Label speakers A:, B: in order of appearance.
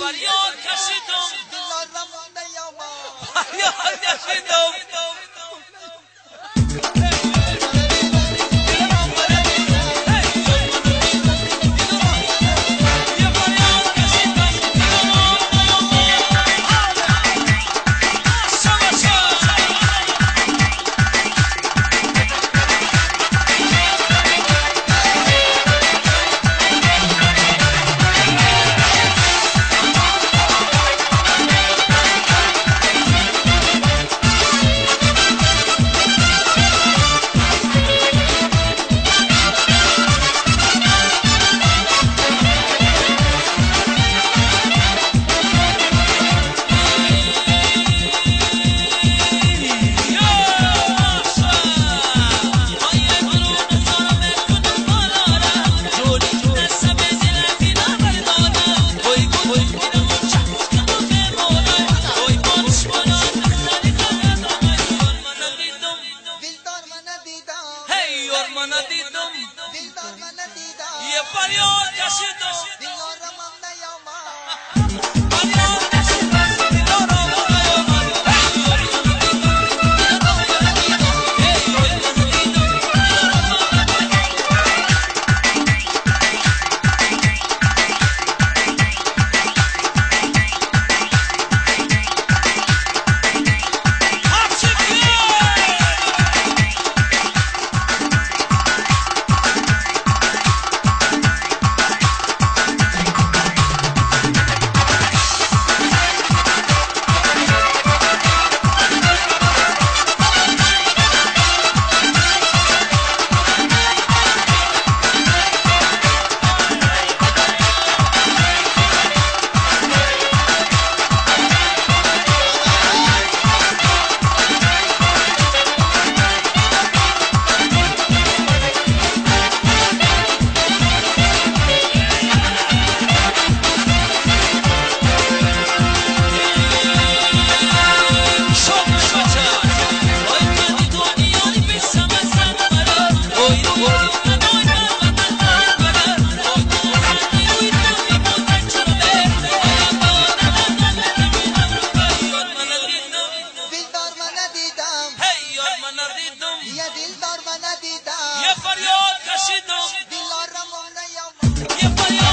A: فریاد کشیدم
B: دلار رمانده یا ما
A: فریاد کشیدم
B: you
A: for your